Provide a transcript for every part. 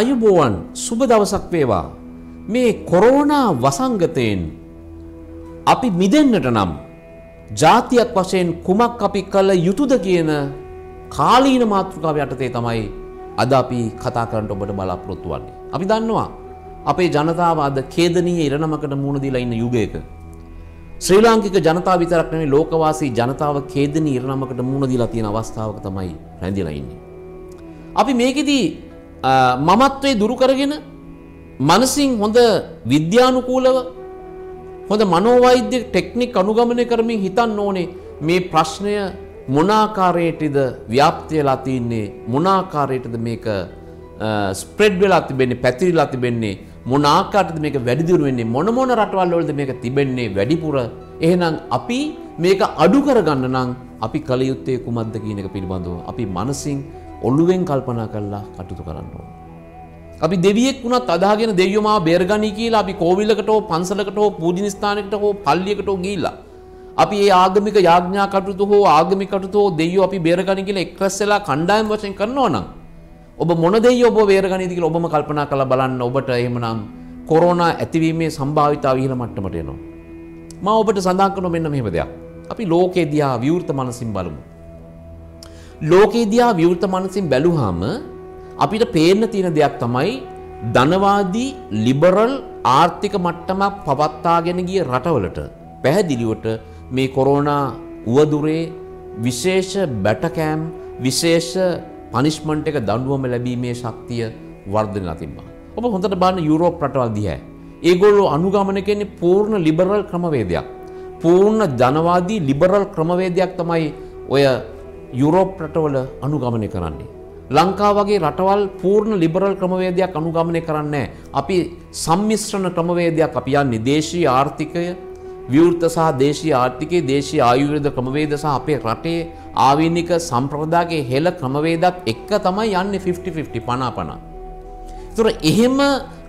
ආයුබෝවන් සුබ දවසක් වේවා. මේ කොරෝනා වසංගතයෙන් අපි මිදෙන්නට නම් ජාතියක් වශයෙන් කුමක් අපි කළ යුතුද කියන කාලීන මාතෘකාව යටතේ තමයි අද අපි කතා කරන්නට ඔබට බලාපොරොත්තු වන්නේ. අපි දන්නවා අපේ ජනතාව අද ඛේදනීය ඉරණමකට මුහුණ දීලා ඉන්න යුගයක. ශ්‍රී ලාංකික ජනතාව විතරක් නෙවෙයි ලෝකවාසී ජනතාව ඛේදනීය ඉරණමකට මුහුණ දීලා තියෙන අවස්ථාවක තමයි රැඳිලා ඉන්නේ. අපි මේකෙදී මමත්වේ දුරු කරගෙන මනසින් හොඳ විද්‍යානුකූලව හොඳ මනෝවෛද්‍ය ටෙක්නික් අනුගමනය කරමින් හිතන්න ඕනේ මේ ප්‍රශ්නය මොනාකාරයටද ව්‍යාප්තියලා තියන්නේ මොනාකාරයටද මේක ස්ප්‍රෙඩ් වෙලා තිබෙන්නේ පැතිරිලා තිබෙන්නේ මොන ආකාරයටද මේක වැඩි දියුණු වෙන්නේ මොන මොන රටවල් වලද මේක තිබෙන්නේ වැඩිපුර එහෙනම් අපි මේක අඩු කරගන්න නම් අපි කල යුත්තේ කුමක්ද කියන එක පිළිබඳව අපි මනසින් ඔළුවෙන් කල්පනා කරලා කටයුතු කරන්න ඕන. අපි දෙවියෙක් වුණත් අදාගෙන දෙවියෝ මාව බේරගනී කියලා අපි කෝවිලකට හෝ පන්සලකට හෝ පූජන ස්ථානයකට හෝ පල්ලියකට හෝ ගිහිල්ලා අපි ඒ ආගමික යාඥා කටයුතු හෝ ආගමික කටයුතු හෝ දෙවියෝ අපි බේරගනී කියලා එක්රැස් වෙලා කණ්ඩායම් වශයෙන් කරනවා නම් ඔබ මොන දෙයියෝ ඔබ බේරගනීද කියලා ඔබම කල්පනා කරලා බලන්න ඔබට එහෙමනම් කොරෝනා ඇතිවීමේ සම්භාවිතාව ඉහළ මට්ටමට එනවා. මම ඔබට සඳහන් කරනවා මෙන්න මෙහෙම දෙයක්. අපි ලෝකේ දිහා විවෘත මනසින් බලමු. ලෝකේ දිහා විවෘත මනසින් බැලුවාම අපිට පේන්න තියෙන දෙයක් තමයි ධනවාදී ලිබරල් ආර්ථික මට්ටමක් පවත්වාගෙන ගිය රටවලට පැහැදිලිවට මේ කොරෝනා උවදුරේ විශේෂ බැටකෑම් විශේෂ පනිශ්මන්ට් එක දඬුවම ලැබීමේ ශක්තිය වර්ධනලා තිබ්බා. ඔබ හොඳට බලන්න යුරෝප් රටවල් දිහා. ඒගොල්ලෝ අනුගමනය කරන්නේ පූර්ණ ලිබරල් ක්‍රමවේදයක්. පූර්ණ ධනවාදී ලිබරල් ක්‍රමවේදයක් තමයි ඔය යුරෝප් රටවල අනුගමනය කරන්නේ. ලංකා වගේ රටවල් පූර්ණ ලිබරල් ක්‍රමවේදයක් අනුගමනය කරන්නේ අපි සම්මිශ්‍රණ ක්‍රමවේදයක් අපි යන්නේ දේශීය ආර්ථිකය විවෘත සහ දේශීය ආර්ථිකයේ දේශීය ආයුර්වේද ක්‍රමවේද සහ අපේ රටේ ආවිනික සම්ප්‍රදායගේ හෙළ ක්‍රමවේදත් එක්ක තමයි යන්නේ 50 50 50 50. ඒතර එහෙම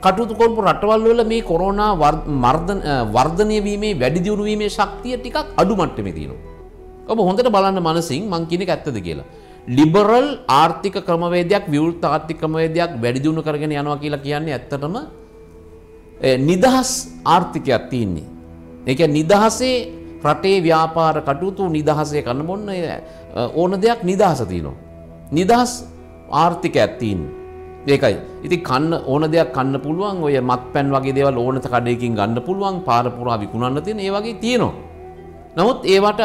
කටයුතු කරපු රටවල් වල මේ කොරෝනා වර්ධනය වීමේ වැඩි දියුණු වීමේ ශක්තිය ටිකක් අඩු මට්ටමේ තියෙනවා. ඔබ හොඳට බලන්න මනසින් මං කියන එක ඇත්තද කියලා. ලිබරල් ආර්ථික ක්‍රමවේදයක් විවෘත ආර්ථික ක්‍රමවේදයක් වැඩි දියුණු කරගෙන යනවා කියලා කියන්නේ ඇත්තටම නිදහස් ආර්ථිකයක් තියෙන්නේ. ඒක නිදහසේ රටේ ව්‍යාපාර කටයුතු නිදහසේ කරන්න බොන්න ඕන දෙයක් නිදහස තියෙනවා. නිදහස් ආර්ථිකයක් තියෙන්නේ. ඒකයි. ඉතින් කන්න ඕන දෙයක් කන්න පුළුවන් ඔය මත්පැන් වගේ දේවල් ඕනත කඩේකින් ගන්න පුළුවන් පාර පුරා විකුණන්න තියෙන ඒ වගේ තියෙනවා. නමුත් ඒවට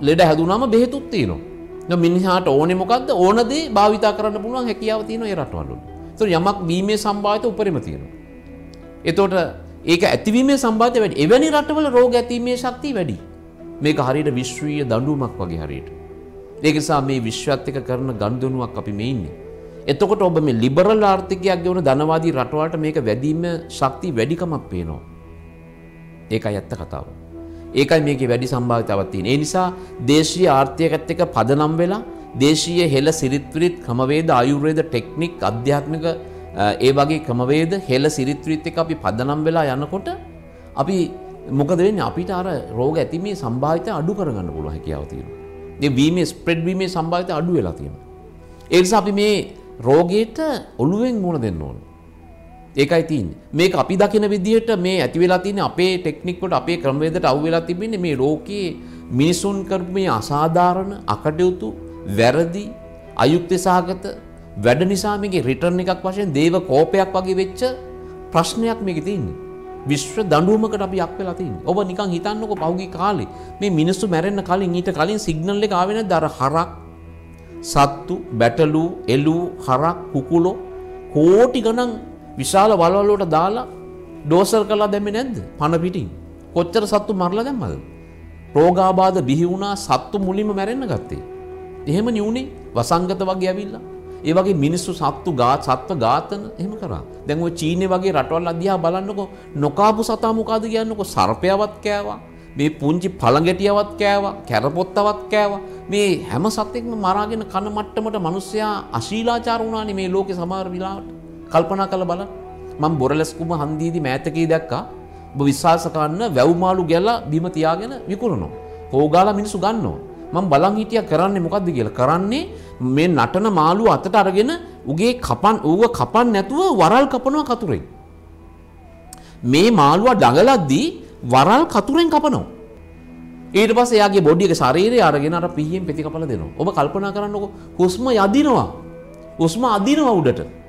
ලෙඩ හැදුනම බෙහෙතුත් තියෙනවා. මිනිහාට ඕනේ මොකද්ද ඕන දේ භාවිතා කරන්න පුළුවන් හැකියාව තියෙනවා ඒ රටවල් වල. ඒතකොට යමක් බීමේ සම්භාවිත උපරිම තියෙනවා. එතකොට ඒක ඇතිවීමේ සම්බාධය වැඩි. එවැනි රටවල රෝග ඇතිවීමේ ශක්තිය වැඩි. මේක හරියට විශ්වීය දඬුවමක් වගේ හරියට. ඒක නිසා මේ විශ්වත් එක්ක කරන ගනුදෙනුවක් අපි මේ ඉන්නේ. එතකොට ඔබ මේ ලිබරල් ආර්ථිකයක් ගෙවන ධනවාදී රටවල්ට මේක වැඩිම ශක්තිය වැඩිකමක් පේනවා. ඒකයි ඇත්ත කතාව. ඒකයි මේකේ වැඩි සම්භාවිතාවක් තියෙන්නේ. ඒ නිසා දේශීය ආර්ථිකයත් එක්ක පදනම් වෙලා දේශීය හෙළ සිරිත්විරිත් ක්‍රමවේද ආයුර්වේද ටෙක්නික් අධ්‍යාත්මික ඒ වගේ ක්‍රමවේද හෙළ සිරිත්‍රිත් එක අපි පදනම් වෙලා යනකොට අපි මොකද වෙන්නේ අපිට අර රෝග ඇතිමේ සම්භාවිතය අඩු කරගන්න පුළුවන් හැකියාව තියෙනවා. ඒ වීමේ ස්ප්‍රෙඩ් වීමේ සම්භාවිතය අඩු වෙලා තියෙනවා. ඒ නිසා අපි මේ රෝගයට ඔළුවෙන් මුහුණ දෙන්න ඕන. ඒකයි තියෙන්නේ. මේක අපි දකින විදිහට මේ ඇති වෙලා තියෙන අපේ ටෙක්නික් වලට අපේ ක්‍රමවේදයට අවු වෙලා තිබෙන්නේ මේ ලෝකයේ මිනිසුන් කරපු මේ අසාධාරණ අකටයුතු වැරදි අයුක්ති සහගත වැඩ නිසා මේකේ රිටර්න් එකක් වශයෙන් දේව කෝපයක් වගේ වෙච්ච ප්‍රශ්නයක් මේකේ තියෙන්නේ. විශ්ව දඬුවමකට අපි යක් වෙලා තියෙන්නේ. ඔබ නිකන් හිතන්නකෝ පහුගිය කාලේ මේ මිනිස්සු මැරෙන්න කලින් ඊට කලින් සිග්නල් එක ආවේ නැද්ද අර හරක් සත්තු බැටළු එළු හරක් කුකුලෝ කෝටි ගණන් විශාල වලවල් වලට දාලා ඩෝසර් කරලා දැම්මේ නැද්ද? පන පිටින්. කොච්චර සත්තු මරලා දැම්මද? රෝගාබාධ බිහි වුණා සත්තු මුලින්ම මැරෙන්න ගත්තේ. එහෙම නියුනේ වසංගත වගේ ඇවිල්ලා. ඒ වගේ මිනිස්සු සත්තු ගාත් සත්ව ඝාතන එහෙම කරා. දැන් ওই චීනේ වගේ රටවල් අධ්‍යා බලන්නකො නොකාපු සතා මොකද්ද කියන්නකො සර්පයවත් කෑවා. මේ පුංචි පළඟැටියවත් කෑවා, කැරපොත්තවත් කෑවා. මේ හැම සතෙක්ම මරාගෙන කන මට්ටමට මිනිස්සයා අශීලාචාර වුණානේ මේ ලෝකේ සමහර විලාවට. කල්පනා කරලා බලන්න. මම බොරලස්කුම හන්දියේදී මෑතකේ දැක්කා. ඔබ විශ්වාස කරන්න වැව් මාළු ගැලා බිම තියාගෙන විකුණනවා. හොගාලා මිනිස්සු ගන්නවා. මම බලන් හිටියා කරන්නේ මොකද්ද කියලා. කරන්නේ මේ නටන මාළු අතට අරගෙන උගේ කපන් ඌව කපන් නැතුව වරල් කපනවා කතුරෙන්. මේ මාළුවා දඟලද්දී වරල් කතුරෙන් කපනවා. ඊට පස්සේ එයාගේ බොඩි එක ශරීරය අරගෙන අර පිහියෙන් පෙති කපලා දෙනවා. ඔබ කල්පනා කරන්නකො හුස්ම යදිනවා. හුස්ම අදිනවා උඩට.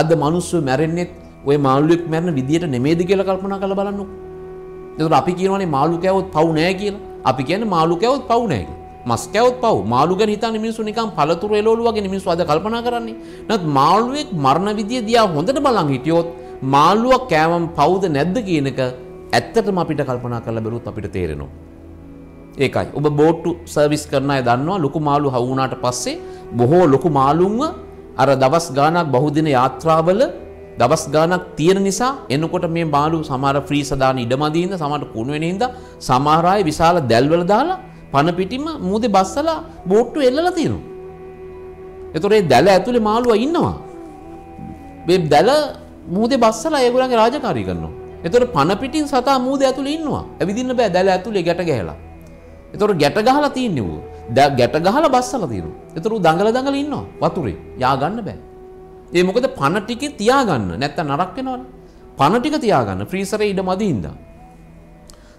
අද මිනිස්සු මැරෙන්නේ ඔය මාළුවෙක් මැරෙන විදියට නෙමෙයිද කියලා කල්පනා කරලා බලන්නකො. එතකොට අපි කියනවානේ මාළු කෑවොත් පව් නෑ කියලා. අපි කියන්නේ මාළු කෑවොත් පව් නෑ කියලා. මස් කෑවොත් පව්. මාළු ගැන හිතන්නේ මිනිස්සු නිකන් පළතුරු එළවලු වගේ මිනිස්සු අද කල්පනා කරන්නේ. නමුත් මාළුවෙක් මරණ විදිය දිහා හොඳට බලන් හිටියොත් මාළුවක් කෑවම පව්ද නැද්ද කියන එක ඇත්තටම අපිට කල්පනා කරලා බැලුවොත් අපිට තේරෙනවා. ඒකයි. ඔබ බෝට්ටු සර්විස් කරන අය දන්නවා ලොකු මාළු හවුනාට පස්සේ බොහෝ ලොකු මාළුන්ව අර දවස් ගානක් බහුදින යාත්‍රාවල දවස් ගානක් තියෙන නිසා එනකොට මේ මාළු සමහර ෆ්‍රීස දාන ඉඩමදීන්ද සමහර කුණු වෙන හින්දා සමහර අය විශාල දැල්වල දාලා පන පිටිම මූදේ බස්සලා බෝට්ටු එල්ලලා තියෙනවා. එතකොට ඒ දැල ඇතුලේ මාළුවා ඉන්නවා. මේ දැල මූදේ බස්සලා ඒගොල්ලන්ගේ රාජකාරී කරනවා. එතකොට පන පිටින් සතා මූදේ ඇතුලේ ඉන්නවා. ඇවිදින්න බෑ දැල ඇතුලේ ගැට ගැහලා. එතකොට ගැට ගහලා තියන්නේ ඌ. ගැට ගහලා බස්සලා තියෙනවා. එතකොට ඌ දඟල දඟල ඉන්නවා වතුරේ. යා ගන්න බෑ. ඒ මොකද පණ ටික තියාගන්න නැත්තම් නරක් වෙනවනේ. පණ ටික තියාගන්න ෆ්‍රීසරේ ඉඩ මදි ඉඳා.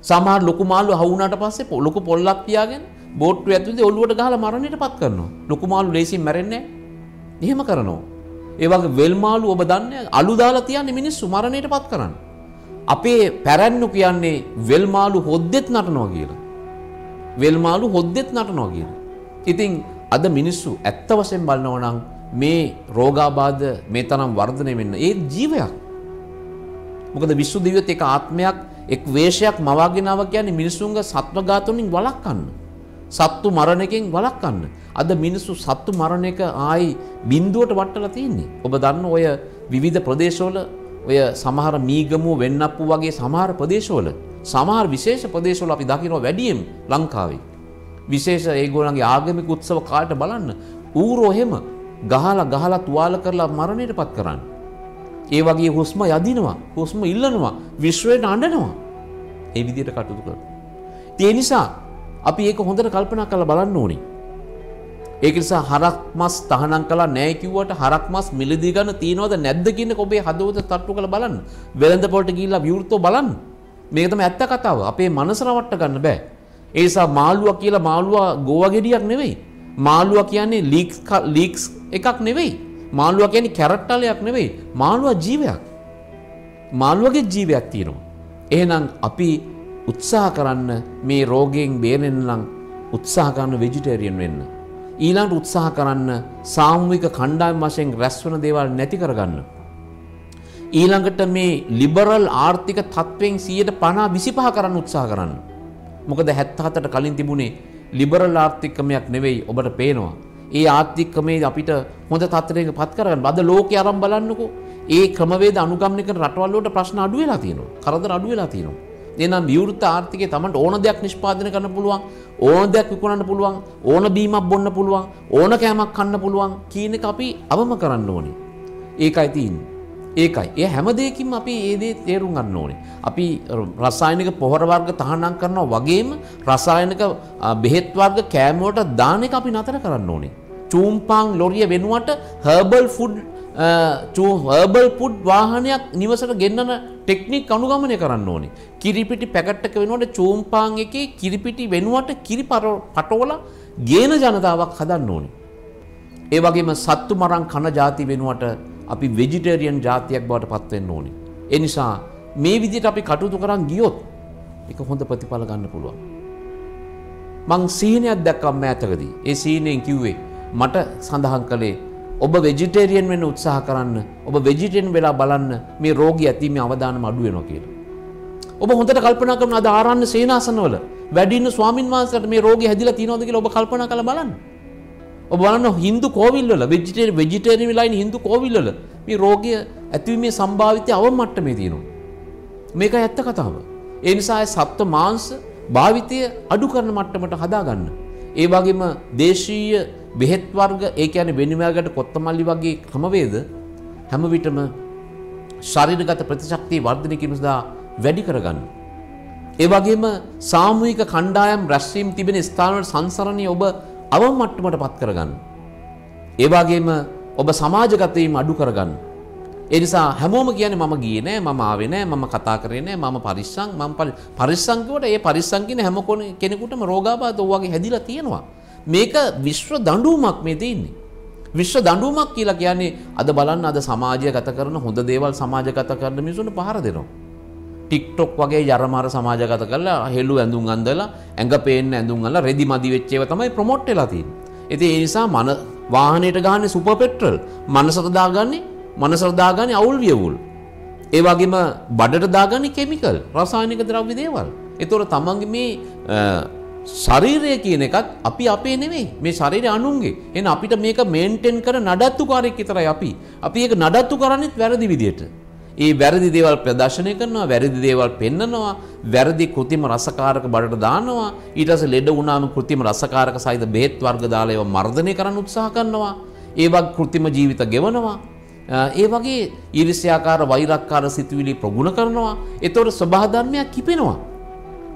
සමහර ලොකු මාළු අහුණාට පස්සේ ලොකු පොල්ලක් තියාගෙන බෝට්ටු ඇතුලේ ඔළුවට ගහලා මරණයටපත් කරනවා. ලොකු මාළු ලේසියෙන් මැරෙන්නේ නැහැ. එහෙම කරනවා. ඒ වගේ වෙල් මාළු ඔබ දන්නේ අලු දාලා තියන්නේ මිනිස්සු මරණයටපත් කරන්න. අපේ පැරැන්නු කියන්නේ වෙල් මාළු හොද්දෙත් නටනවා කියලා. වෙල් මාළු හොද්දෙත් නටනවා කියලා. ඉතින් අද මිනිස්සු ඇත්ත වශයෙන් බලනවා නම් මේ රෝගාබාධ මේ තරම් වර්ධනය වෙන්න ඒ ජීවයක්. මොකද විශ්ව දිව්‍යත් එක ආත්මයක් එක් වේශයක් මවාගෙනාව කියන්නේ මිනිසුන්ගේ සත්ව ඝාතනයෙන් වළක්වන්න. සත්තු මරණයකින් වළක්වන්න. අද මිනිස්සු සත්තු මරණයක ආයි බිඳුවට වටලා තින්නේ. ඔබ දන්න ඔය විවිධ ප්‍රදේශවල ඔය සමහර මීගමු වෙන්නප්පු වගේ සමහර ප්‍රදේශවල සමහර විශේෂ ප්‍රදේශවල අපි දකිනවා වැඩියෙන් ලංකාවේ. විශේෂ ඒගොල්ලන්ගේ ආගමික උත්සව කාලට බලන්න ඌරෝ එහෙම ගහලා ගහලා තුවාල කරලා මරණයට පත් කරන්න. ඒ වගේ හුස්ම යදිනවා හුස්ම ඉල්ලනවා විශ්වයට අඩනවා ඒ විදියට කටුතු කර. තිය නිසා අපි ඒක හොඳට කල්පනා කළ බලන්න ඕනි. ඒක නිසා හරක් මස් තහනම් කලා නෑකිව්වට හරක් මස් මිලදී ගන්න තියනවද නැද්ද කියන්න ඔබේ හදවත තට්ටු කළ බලන්න වෙළඳ පොට ගිල්ලා විවෘතෝ බලන්න මේකතම ඇත්ත කතාව අපේ මනසරවට්ට ගන්න බෑ. ඒසා මාළුව කියලා මාළුවා ගෝව ගෙඩියක් නෙවෙයි. මාළුව කියන්නේ ලීක්ස් ලීක්ස් එකක් නෙවෙයි. මාළුව කියන්නේ කැරට්ටලයක් නෙවෙයි. මාළුවා ජීවයක්. මාළුවගේ ජීවයක් තියෙනවා. එහෙනම් අපි උත්සාහ කරන්න මේ රෝගයෙන් බේරෙන්න නම් උත්සාහ කරන්න වෙජිටේරියන් වෙන්න. ඊළඟට උත්සාහ කරන්න සාමූහික කණ්ඩායම් වශයෙන් රැස්වන දේවල් නැති කරගන්න. ඊළඟට මේ ලිබරල් ආර්ථික තත්ත්වයෙන් 150 25 කරන්න උත්සාහ කරන්න. මොකද 77ට කලින් තිබුණේ ලිබරල් ආර්ථිකමයක් නෙවෙයි ඔබට පේනවා. ඒ ආර්ථිකමේ අපිට හොඳ තත්ත්වයක පත් කරගන්න. අද ලෝකේ අරන් බලන්නකෝ. ඒ ක්‍රමවේද අනුගමනය කරන රටවල් වලට ප්‍රශ්න අඩු වෙලා තියෙනවා. කරදර අඩු වෙලා තියෙනවා. එහෙනම් විවෘත ආර්ථිකයේ Tamanට ඕන දෙයක් නිෂ්පාදනය කරන්න පුළුවන්. ඕන දෙයක් විකුණන්න පුළුවන්. ඕන බීමක් බොන්න පුළුවන්. ඕන කෑමක් කන්න පුළුවන් කියන එක අපි අවම කරන්න ඕනේ. ඒකයි තියෙන්නේ. ඒකයි. ඒ හැම දෙයකින්ම අපි ඒ දේ තේරුම් ගන්න ඕනේ. අපි රසායනික පොහොර වර්ග තහනම් කරනවා වගේම රසායනික බෙහෙත් වර්ග කෑම වලට දාන එක අපි නතර කරන්න ඕනේ. චූම්පාන් ලොරිය වෙනුවට හර්බල් ෆුඩ් හර්බල් පුඩ් වාහනයක් නිවසට ගෙන්න්නන ටෙක්නික් අනුගමනය කරන්න ඕනේ. කිරිපිටි පැකට්ටක වෙනුවට චූම්පාන් එකේ කිරිපිටි වෙනුවට කිරි පටෝල ගේන ජනතාවක් හදන්න ඕනේ. ඒ වගේම සත්තු මරං කන ජාති වෙනුවට අපි වෙජිටේරියන් ජාතියක් බවට පත්වෙන්න ඕනි. එනිසා මේ විදිට අපි කටයුතු කරන්න ගියොත් එක හොඳ ප්‍රතිඵල ගන්න පුළුවන්. මං සීනයක් දැක්කම් ඇතකදී ඒ සීනයෙන් කිව්වේ මට සඳහන් කළේ ඔබ වෙජිටේරියන් වෙන්න උත්සාහ කරන්න ඔබ වෙජිටෙන් වෙලා බලන්න මේ රෝග ඇතිීම අවධානම අඩුවෙන කියලා. ඔබ හොඳට කල්පනා කරන අද ආරන්න සේනාසනවල වැඩින්න ස්වාමින් වහන්සට මේ රෝග හැදිල තිනවද කියලා ඔබ කල්පනා කළ බලන්න. ඔබ බලන්න හින්දු කෝවිල්වල වෙජිටේරියන් වෙජිටේරියන් ලයින් හින්දු කෝවිල්වල මේ රෝගය ඇතිවීමේ සම්භාවිතය අවම මට්ටමේ තියෙනවා. මේක ඇත්ත කතාව. ඒ නිසා සත්ව මාංශ භාවිතය අඩු කරන මට්ටමට හදාගන්න. ඒ වගේම දේශීය බෙහෙත් වර්ග ඒ කියන්නේ වෙනිමෑගට කොත්තමල්ලි වගේ ක්‍රමවේද හැම විටම ශරීරගත ප්‍රතිශක්තිය වර්ධනය කිරීම සඳහා වැඩි කරගන්න. ඒ වගේම සාමූහික කණ්ඩායම් රැස්වීම් තිබෙන ස්ථානවල සංසරණය ඔබ අවම මට්ටමට පත් කරගන්න. ඒ වගේම ඔබ සමාජගතවීම අඩු කරගන්න. ඒ නිසා හැමෝම කියන්නේ මම ගියේ නෑ මම ආවේ නෑ මම කතා කරේ නෑ මම පරිස්සම් මම පරිස්සම් කිව්වට ඒ පරිස්සම් කියන හැම කෙනෙකුටම රෝගාබාධ ඔයගේ හැදිලා තියෙනවා. මේක විශ්ව දඬුවමක් මේ තියෙන්නේ. විශ්ව දඬුවමක් කියලා කියන්නේ අද බලන්න අද සමාජය ගත කරන හොඳ දේවල් සමාජගත කරන මිනිසුන්ට පහර දෙනවා. ටික්ටොක් වගේ යරමර සමාජගත කරලා හෙළු ඇඳුම් අඳලා ඇඟ පේන්න ඇඳුම් අල්ල රෙදි මදි වෙච්ච ඒවා තමයි ප්‍රොමෝට් වෙලා තියෙන්නේ. ඉතින් ඒ නිසා මන වාහනයට ගහන්නේ සුපර් පෙට්‍රල්, මනසට දාගන්නේ මනසට දාගන්නේ අවුල් වියවුල්. ඒ වගේම බඩට දාගන්නේ කෙමිකල්, රසායනික ද්‍රව්‍ය දේවල්. ඒතකොට තමන්ගේ මේ ශරීරය කියන එකත් අපි අපේ නෙවෙයි මේ ශරීරය අනුන්ගේ. එහෙනම් අපිට මේක මේන්ටේන් කර නඩත්තුකාරයෙක් විතරයි අපි. අපි ඒක නඩත්තු කරන්නේත් වැරදි විදියට. ඒ වැරදි දේවල් ප්‍රදර්ශනය කරනවා වැරදි දේවල් පෙන්නනවා වැරදි කෘතිම රසකාරක බඩට දානවා. ඊට පස්සේ ලෙඩ වුණාම කෘතිම රසකාරක සහිත බෙහෙත් වර්ග දාලා ඒවා මර්ධනය කරන්න උත්සාහ කරනවා. ඒ වගේ කෘතිම ජීවිත ගෙවනවා. ඒ වගේ ඊර්ෂ්‍යාකාර වෛරක්කාර සිතුවිලි ප්‍රගුණ කරනවා. ඒතකොට ස්වභාව ධර්මයක් කිපෙනවා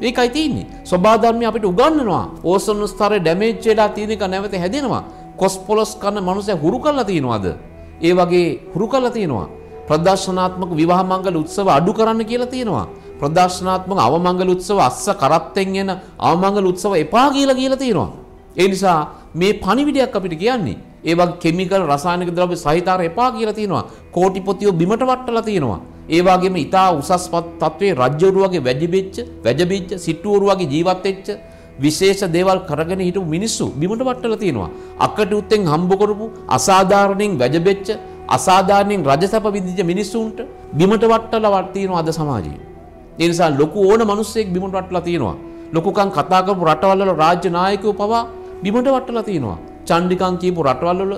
ඒකයි තියෙන්නේ. ස්වභාව ධර්මය අපිට උගන්වනවා. ඕසොන් ස්තරේ ඩැමේජ් වෙලා තියෙන එක නැවත හැදෙනවා. කොස්පොලොස් කරන මනුස්සය හුරු කරලා තියෙනවද? ඒ වගේ හුරු කරලා තියෙනවා. ප්‍රදර්ශනාත්මක විවාහ මංගල උත්සව අඩු කරන්න කියලා තියෙනවා. ප්‍රදර්ශනාත්මක අවමංගල උත්සව අස්ස කරත්තෙන් එන අවමංගල උත්සව එපා කියලා කියලා තියෙනවා. ඒ නිසා මේ පණිවිඩයක් අපිට කියන්නේ ඒ වගේ කෙමිකල් රසායනික ද්‍රව්‍ය සහිතාර එපා කියලා තියෙනවා. කෝටිපතියෝ බිමට වට්ටලා තියෙනවා. ඒ වගේම ඊටා උසස් තත්ත්වයේ රජ්‍යවරු වගේ වැජිබෙච්ච, වැජබෙච්ච, සිටුවරු වගේ ජීවත් වෙච්ච විශේෂ දේවල් කරගෙන හිටපු මිනිස්සු බිමට වට්ටලා තියෙනවා. අකටුත්තෙන් හම්බ කරපු අසාධාරණෙන් වැජබෙච්ච අසාධාරණයෙන් රජසැප විදිච්ච මිනිස්සුන්ට බිමට වට්ටලා තියෙනවා අද සමාජයේ. ඒ නිසා ලොකු ඕන මිනිස්සෙක් බිමට වට්ටලා තියෙනවා. ලොකුකම් කතා කරපු රටවල් වල රාජ්‍ය නායකයෝ පවා බිමට වට්ටලා තියෙනවා. චණ්ඩිකම් කියපු රටවල් වල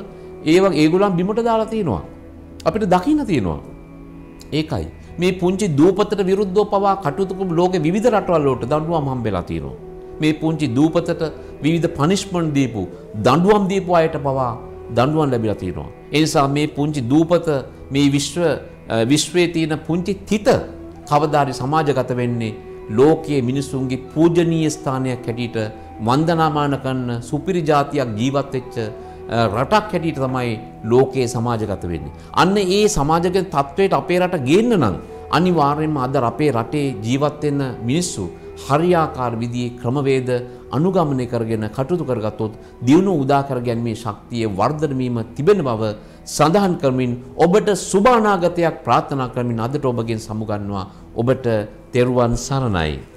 ඒව ඒගොල්ලන් බිමට දාලා තියෙනවා. අපිට දකින්න තියෙනවා. ඒකයි. මේ පුංචි දූපතට විරුද්ධව පවා කටයුතු කරපු ලෝකෙ විවිධ රටවල් වලට දඬුවම් හම්බෙලා තියෙනවා. මේ පුංචි දූපතට විවිධ පනිෂ්මන්ට් දීපු දඬුවම් දීපු අයට පවා දඬුවම් ලැබිලා තියෙනවා. ඒ නිසා මේ පුංචි දූපත මේ විශ්ව විශ්වයේ තියෙන පුංචි තිත කවදාරි සමාජගත වෙන්නේ ලෝකයේ මිනිසුන්ගේ පූජනීය ස්ථානයක් හැටියට වන්දනාමාන කරන සුපිරි જાතියක් ජීවත් වෙච්ච රටක් හැටියට තමයි ලෝකයේ සමාජගත වෙන්නේ. අන්න ඒ සමාජගත තත්වයට අපේ රට ගේන්න නම් අනිවාර්යයෙන්ම අද අපේ රටේ ජීවත් වෙන මිනිස්සු හරියාකාර විදිහේ ක්‍රමවේද අනුගමනය කරගෙන කටයුතු කරගත්තොත් දියුණුව උදා කර ගැනීමේ ශක්තිය වර්ධනය වීම තිබෙන බව සඳහන් කරමින් ඔබට සුබ අනාගතයක් ප්‍රාර්ථනා කරමින් අදට ඔබගෙන් සමුගන්නවා ඔබට තෙරුවන් සරණයි.